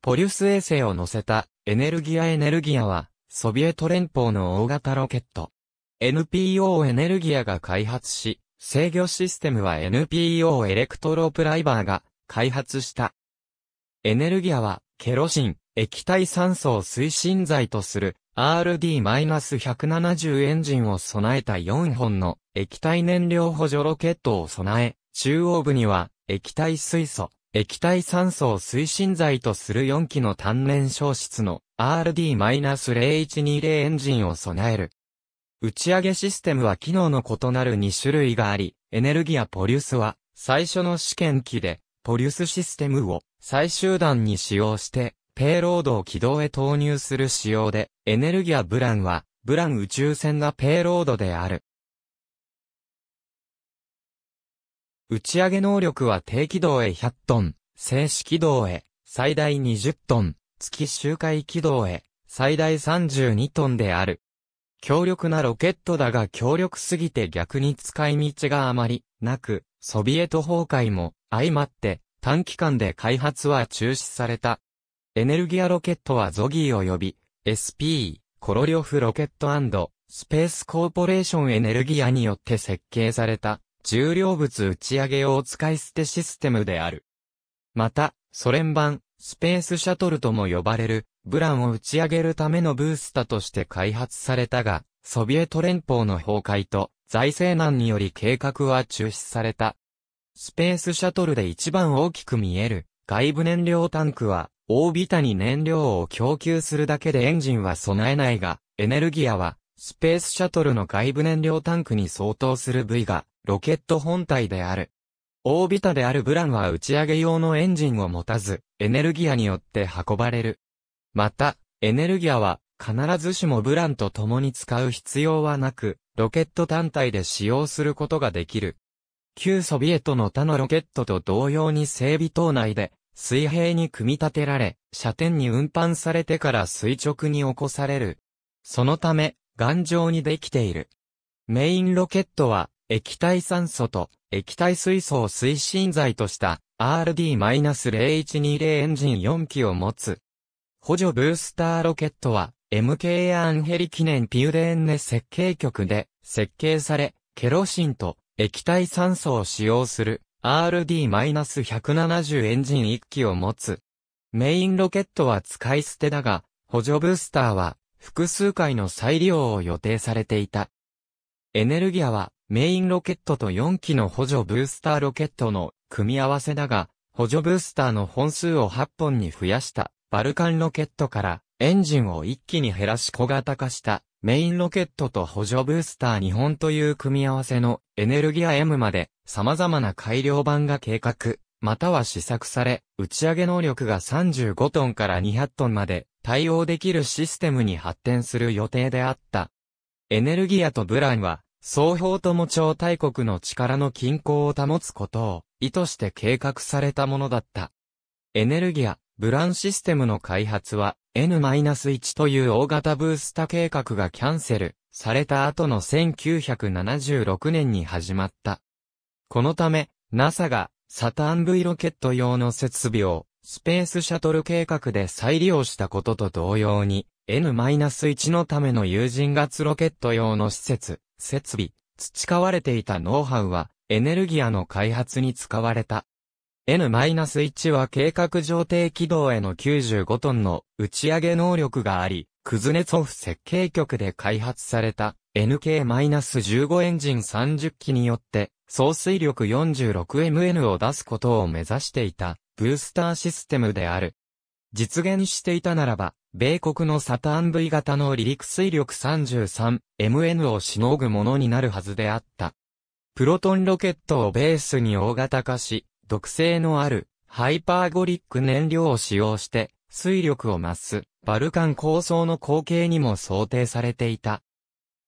ポリュス衛星を乗せたエネルギアエネルギアは、ソビエト連邦の大型ロケット。NPO エネルギアが開発し、制御システムは NPO エレクトロプライバーが開発した。エネルギアは、ケロシン、液体酸素を推進剤とする RD-170 エンジンを備えた4本の液体燃料補助ロケットを備え、中央部には液体水素、液体酸素を推進剤とする4機の単燃焼室の RD-0120 エンジンを備える。打ち上げシステムは機能の異なる2種類があり、エネルギアポリュスは最初の試験機で、ポリュスシステムを最終段に使用して、ペイロードを軌道へ投入する仕様で、エネルギアブランは、ブラン宇宙船がペイロードである。打ち上げ能力は低軌道へ100トン、静止軌道へ最大20トン、月周回軌道へ最大32トンである。強力なロケットだが強力すぎて逆に使い道があまりなく、ソビエト崩壊も相まって短期間で開発は中止された。エネルギアロケットはゾギー及び SP、コロリョフロケットスペースコーポレーションエネルギアによって設計された重量物打ち上げ用使い捨てシステムである。また、ソ連版、スペースシャトルとも呼ばれる、ブランを打ち上げるためのブースタとして開発されたが、ソビエト連邦の崩壊と財政難により計画は中止された。スペースシャトルで一番大きく見える外部燃料タンクは、大ビタに燃料を供給するだけでエンジンは備えないが、エネルギアは、スペースシャトルの外部燃料タンクに相当する部位がロケット本体である。大ビタであるブランは打ち上げ用のエンジンを持たず、エネルギアによって運ばれる。また、エネルギアは必ずしもブランと共に使う必要はなく、ロケット単体で使用することができる。旧ソビエトの他のロケットと同様に整備塔内で水平に組み立てられ、射点に運搬されてから垂直に起こされる。そのため、頑丈にできている。メインロケットは液体酸素と液体水素を推進剤とした RD-0120 エンジン4機を持つ。補助ブースターロケットは MK アンヘリ記念ピューデーンネ設計局で設計され、ケロシンと液体酸素を使用する RD-170 エンジン1機を持つ。メインロケットは使い捨てだが、補助ブースターは複数回の再利用を予定されていた。エネルギアはメインロケットと4機の補助ブースターロケットの組み合わせだが、補助ブースターの本数を8本に増やした。バルカンロケットからエンジンを一気に減らし小型化した。メインロケットと補助ブースター2本という組み合わせのエネルギア M まで様々な改良版が計画、または試作され、打ち上げ能力が35トンから200トンまで対応できるシステムに発展する予定であった。エネルギアとブランは双方とも超大国の力の均衡を保つことを意図して計画されたものだった。エネルギア、ブランシステムの開発は N-1 という大型ブースタ計画がキャンセルされた後の1976年に始まった。このため、NASA がサターン V ロケット用の設備をスペースシャトル計画で再利用したことと同様に N-1 のための有人月ロケット用の施設、設備、培われていたノウハウは、エネルギアの開発に使われた。N-1 は計画上低軌道への95トンの打ち上げ能力があり、クズネツォフ設計局で開発された NK-15 エンジン30機によって総水力 46MN を出すことを目指していたブースターシステムである。実現していたならば、米国のサターン V 型の離陸推力 33MN をしのぐものになるはずであった。プロトンロケットをベースに大型化し、毒性のあるハイパーゴリック燃料を使用して推力を増すバルカン構想の後継にも想定されていた。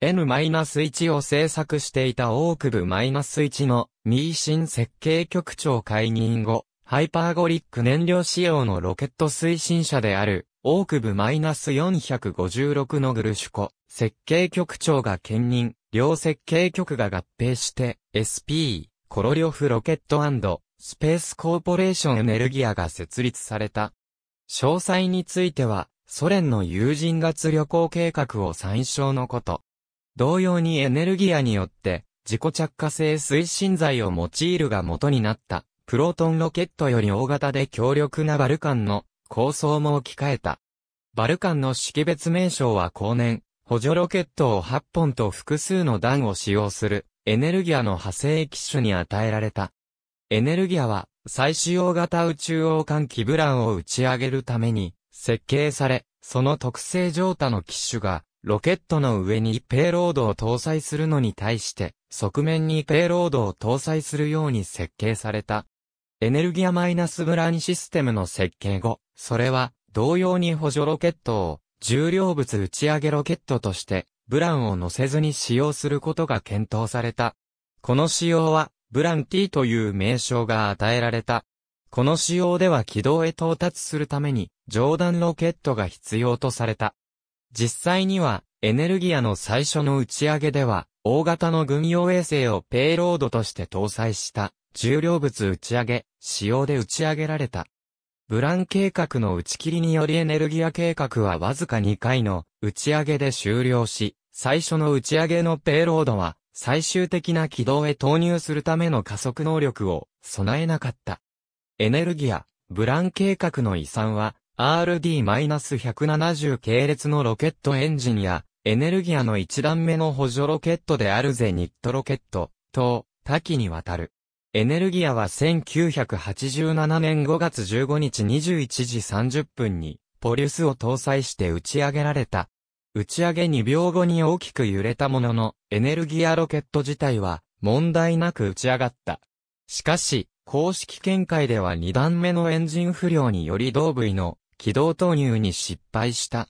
N-1 を製作していた OKB -1 のミーシン設計局長解任後、ハイパーゴリック燃料使用のロケット推進車である、 OKB -456 のグルシュコ、設計局長が兼任、両設計局が合併して、SP、コロリョフRocket Space Corporation エネルギアが設立された。詳細については、ソ連の有人月旅行計画を参照のこと。同様にエネルギアによって、自己着火性推進剤を用いるが元になった、プロトンロケットより大型で強力なバルカンの構想も置き換えた。バルカンの識別名称は後年、補助ロケットを8本と複数の段を使用する、エネルギアの派生機種に与えられた。エネルギアは、再使用型宇宙王冠キブランを打ち上げるために、設計され、その特性状態の機種が、ロケットの上にペイロードを搭載するのに対して、側面にペイロードを搭載するように設計された。エネルギアマイナスブランシステムの設計後、それは、同様に補助ロケットを、重量物打ち上げロケットとして、ブランを乗せずに使用することが検討された。この仕様は、ブラン T という名称が与えられた。この仕様では軌道へ到達するために、上段ロケットが必要とされた。実際には、エネルギアの最初の打ち上げでは、大型の軍用衛星をペイロードとして搭載した重量物打ち上げ、仕様で打ち上げられた。ブラン計画の打ち切りによりエネルギア計画はわずか2回の打ち上げで終了し、最初の打ち上げのペイロードは最終的な軌道へ投入するための加速能力を備えなかった。エネルギア、ブラン計画の遺産は RD-170 系列のロケットエンジンや、エネルギアの一段目の補助ロケットであるゼニットロケット、と、多岐にわたる。エネルギアは1987年5月15日21時30分に、ポリュスを搭載して打ち上げられた。打ち上げ2秒後に大きく揺れたものの、エネルギアロケット自体は、問題なく打ち上がった。しかし、公式見解では2段目のエンジン不良により同部位の起動投入に失敗した。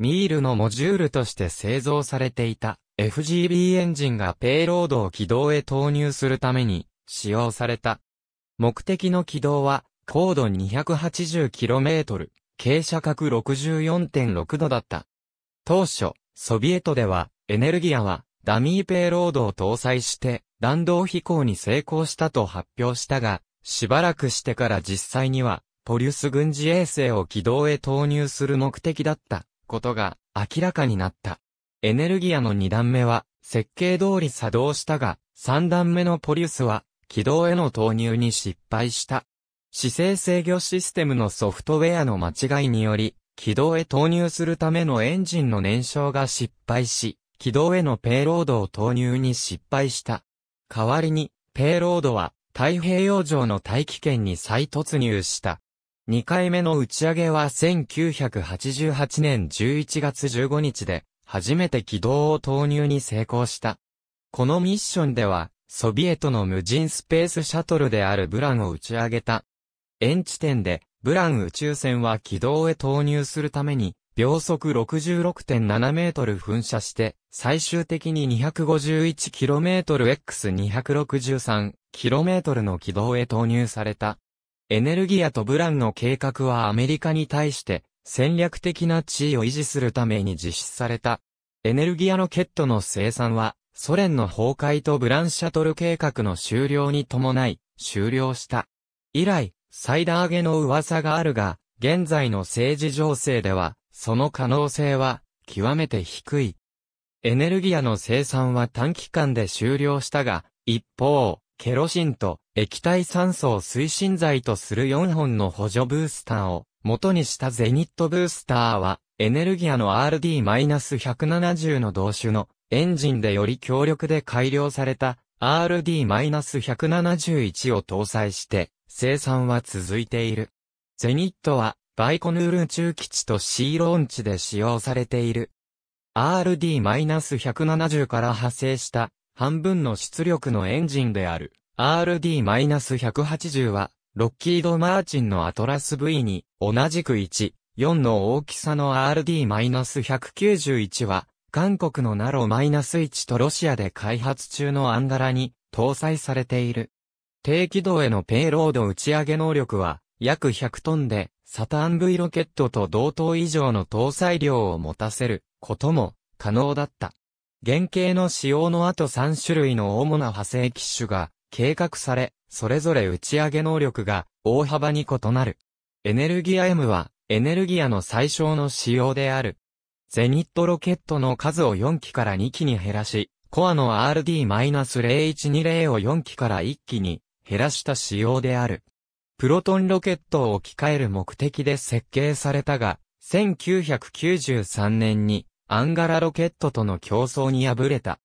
ミールのモジュールとして製造されていた FGB エンジンがペイロードを軌道へ投入するために使用された。目的の軌道は高度 280km、傾斜角64.6度だった。当初、ソビエトではエネルギアはダミーペイロードを搭載して弾道飛行に成功したと発表したが、しばらくしてから実際にはポリュス軍事衛星を軌道へ投入する目的だったことが明らかになった。エネルギアの2段目は設計通り作動したが、3段目のポリュスは軌道への投入に失敗した。姿勢制御システムのソフトウェアの間違いにより、軌道へ投入するためのエンジンの燃焼が失敗し、軌道へのペイロードを投入に失敗した。代わりに、ペイロードは太平洋上の大気圏に再突入した。2回目の打ち上げは1988年11月15日で、初めて軌道を投入に成功した。このミッションでは、ソビエトの無人スペースシャトルであるブランを打ち上げた。円地点で、ブラン宇宙船は軌道へ投入するために、秒速66.7メートル噴射して、最終的に 251km/x263km の軌道へ投入された。エネルギアとブランの計画はアメリカに対して戦略的な地位を維持するために実施された。エネルギアロケットの生産はソ連の崩壊とブランシャトル計画の終了に伴い終了した。以来、最大上げの噂があるが、現在の政治情勢では、その可能性は極めて低い。エネルギアの生産は短期間で終了したが、一方、ケロシンと液体酸素を推進剤とする4本の補助ブースターを元にしたゼニットブースターはエネルギアの RD-170 の同種のエンジンでより強力で改良された RD-171 を搭載して生産は続いている。ゼニットはバイコヌール宇宙基地とシーローンチで使用されている。RD-170 から派生した半分の出力のエンジンである RD-180 は、ロッキード・マーチンのアトラス V に同じく1、4の大きさの RD-191 は、韓国のナロ -1 とロシアで開発中のアンガラに搭載されている。低軌道へのペイロード打ち上げ能力は約100トンでサターン V ロケットと同等以上の搭載量を持たせることも可能だった。原型の使用の後3種類の主な派生機種が計画され、それぞれ打ち上げ能力が大幅に異なる。エネルギア M はエネルギアの最小の仕様である。ゼニットロケットの数を4機から2機に減らし、コアの RD-0120 を4機から1機に減らした仕様である。プロトンロケットを置き換える目的で設計されたが、1993年にアンガラロケットとの競争に敗れた。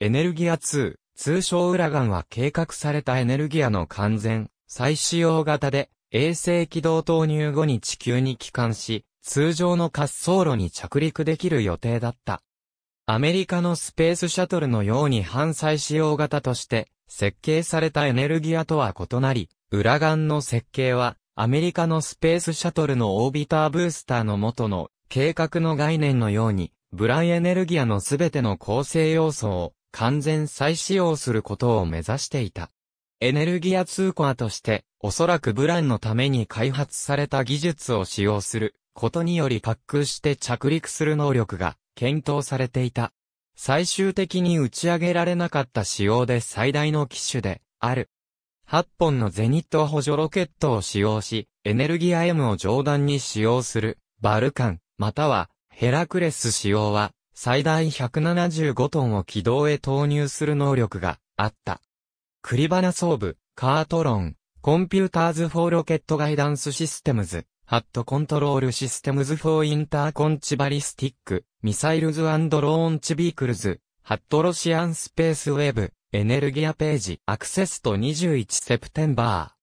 エネルギア2、通称ウラガンは計画されたエネルギアの完全、再使用型で、衛星軌道投入後に地球に帰還し、通常の滑走路に着陸できる予定だった。アメリカのスペースシャトルのように反再使用型として設計されたエネルギアとは異なり、裏眼の設計はアメリカのスペースシャトルのオービターブースターの元の計画の概念のように、ブランエネルギアのすべての構成要素を完全再使用することを目指していた。エネルギア通コアとして、おそらくブランのために開発された技術を使用することにより滑空して着陸する能力が検討されていた。最終的に打ち上げられなかった仕様で最大の機種である。8本のゼニット補助ロケットを使用し、エネルギア M を上段に使用する、バルカン、または、ヘラクレス使用は、最大175トンを軌道へ投入する能力があった。クリバナ装部、カートロン、コンピューターズフォーロケットガイダンスシステムズ、ハットコントロールシステムズフォーインターコンチバリスティック、ミサイルズローンチビークルズ、ハットロシアンスペースウェブ、エネルギアページ、アクセスと21セプテンバ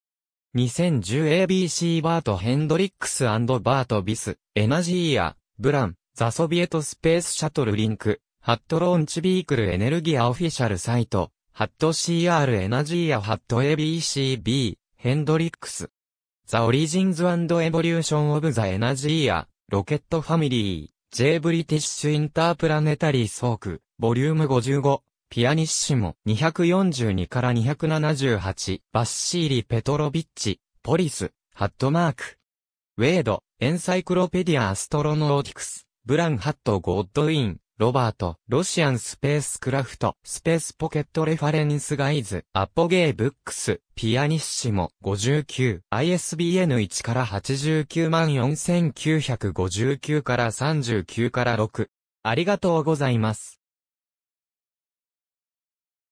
ー。2010ABC バート・ヘンドリックスバート・ビス、エナジーア、ブラン、ザ・ソビエト・スペース・シャトル・リンク、ハット・ローンチ・ビークル・エネルギア・オフィシャル・サイト、ハット CR エナジーア・ハット ABCB、ヘンドリックス。ザ・オリジンズ・エボリューション・オブ・ザ・エナジーア、ロケット・ファミリー、J・ ブリティッシュ・インタープラネタリー・ソーク、ボリューム55。ピアニッシモ。242から278バッシーリ・ペトロビッチ、ポリス、ハットマーク。ウェード、エンサイクロペディア・アストロノーティクス、ブラン・ハット・ゴッドウィン、ロバート、ロシアン・スペース・クラフト、スペース・ポケット・レファレンス・ガイズ、アポゲイ・ブックス、ピアニッシモ59、ISBN 1から89万4959から39から6。ありがとうございます。